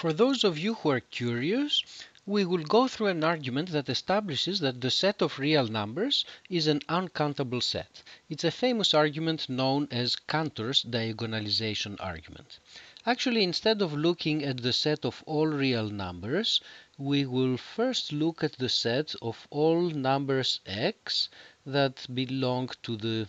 For those of you who are curious, we will go through an argument that establishes that the set of real numbers is an uncountable set. It's a famous argument known as Cantor's diagonalization argument. Actually, instead of looking at the set of all real numbers, we will first look at the set of all numbers x that belong to the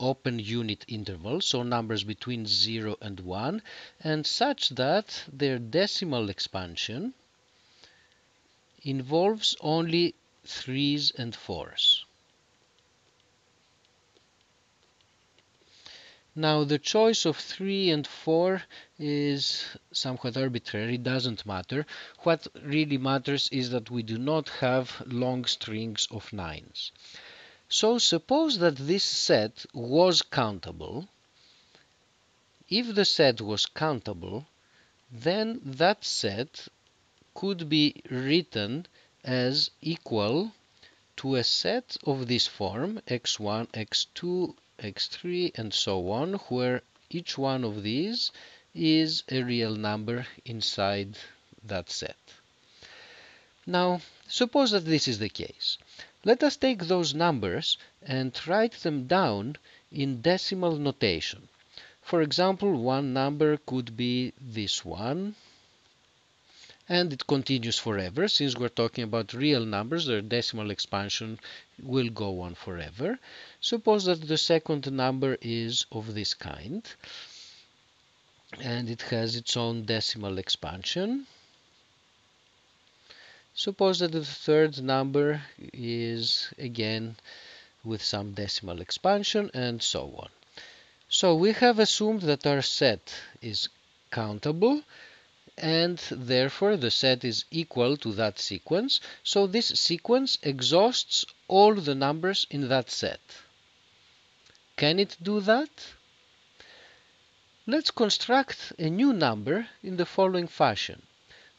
open unit interval, so numbers between 0 and 1, and such that their decimal expansion involves only 3's and 4's. Now the choice of 3 and 4 is somewhat arbitrary, doesn't matter. What really matters is that we do not have long strings of 9's. So suppose that this set was countable. If the set was countable, then that set could be written as equal to a set of this form x1, x2, x3 and so on where each one of these is a real number inside that set. Now suppose that this is the case. Let us take those numbers and write them down in decimal notation. For example, one number could be this one, and it continues forever. Since we're talking about real numbers, their decimal expansion will go on forever. Suppose that the second number is of this kind, and it has its own decimal expansion. Suppose that the third number is again with some decimal expansion and so on. So we have assumed that our set is countable and therefore the set is equal to that sequence. So this sequence exhausts all the numbers in that set. Can it do that? Let's construct a new number in the following fashion.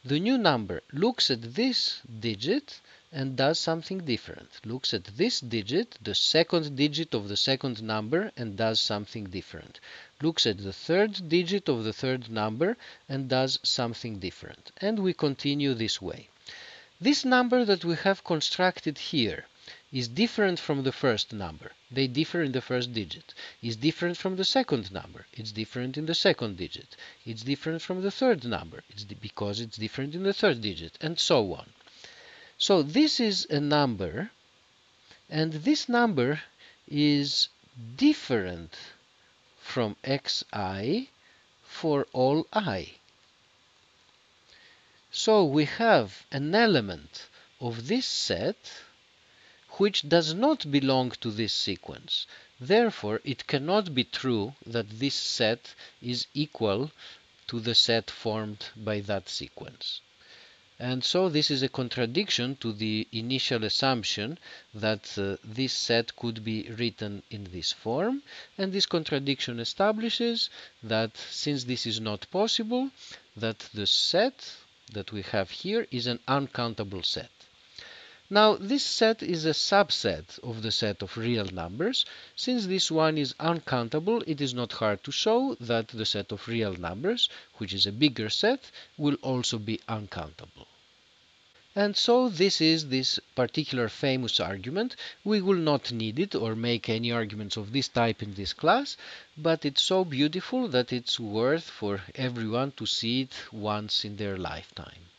The new number looks at this digit and does something different. Looks at this digit, the second digit of the second number, and does something different. Looks at the third digit of the third number and does something different. And we continue this way. This number that we have constructed here is different from the first number. They differ in the first digit. Is different from the second number. It's different in the second digit. It's different from the third number. It's because it's different in the third digit, and so on. So this is a number, and this number is different from xi for all i. So we have an element of this set which does not belong to this sequence. Therefore, it cannot be true that this set is equal to the set formed by that sequence. And so this is a contradiction to the initial assumption that uh, this set could be written in this form. And this contradiction establishes that since this is not possible, that the set that we have here is an uncountable set. Now, this set is a subset of the set of real numbers. Since this one is uncountable, it is not hard to show that the set of real numbers, which is a bigger set, will also be uncountable. And so this is this particular famous argument. We will not need it or make any arguments of this type in this class, but it's so beautiful that it's worth for everyone to see it once in their lifetime.